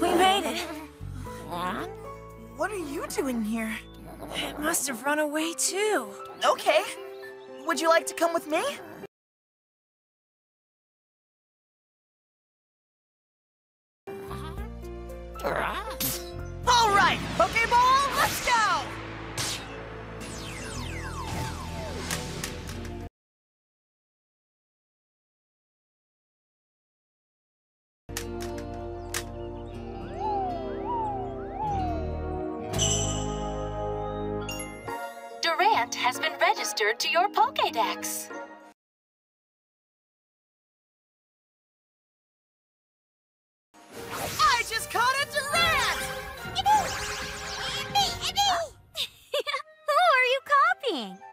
We made it. What are you doing here? It must have run away too. Okay. Would you like to come with me? Uh-huh. All right, Pokeball, let's go! plant has been registered to your Pokédex. I just caught a Durant! Who are you copying?